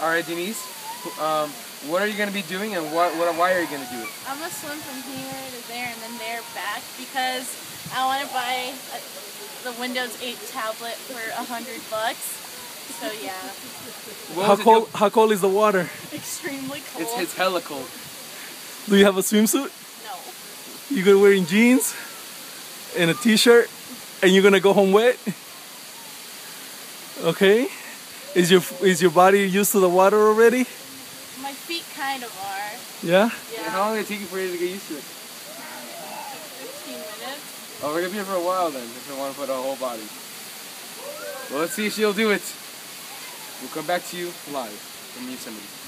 All right, Denisse. Um, what are you gonna be doing, and what, what why are you gonna do it? I'm gonna swim from here to there and then there back because I want to buy a, the Windows 8 tablet for a hundred bucks. So yeah, How cold? How cold is the water? extremely cold. It's it's hella cold. Do you have a swimsuit? no, You gonna wearing jeans and a t-shirt, and you're gonna go home wet? Okay. Is your is your body used to the water already? my feet kind of are. Yeah. Yeah, How long did it take you for you to get used to it? 15 minutes. Oh, we're gonna be here for a while then, if we want to put our whole body. Well, let's see if she'll do it. We'll come back to you live from Yosemite.